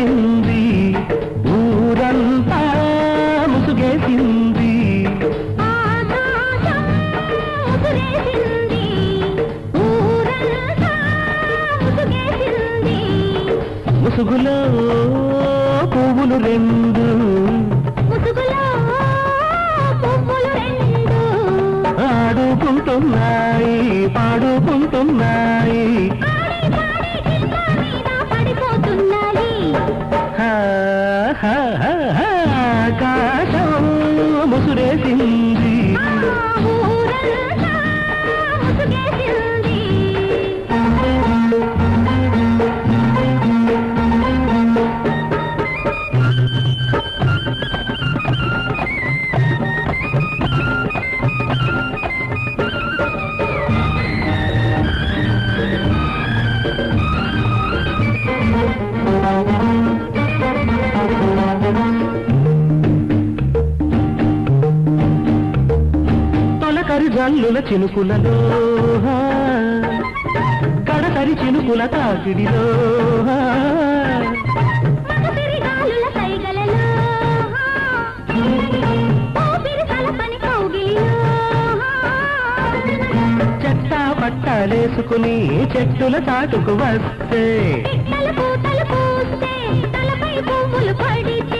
ముసుగేసింది. ఊరంతా ముసుగేసింది. ముసుగులో పువ్వులు రెండు. ఆడుకుంటున్నాయి పాడుకుంటున్నాయి. हा हा हा తొలకరి జల్లుల చినుకులలో కడతరి చినుకుల తాకిడిలో చెట్ట పట్టాలేసుకుని చెట్టుల చాటుకు వస్తే పూతలు పూస్తే తలపై పువ్వులు పడితే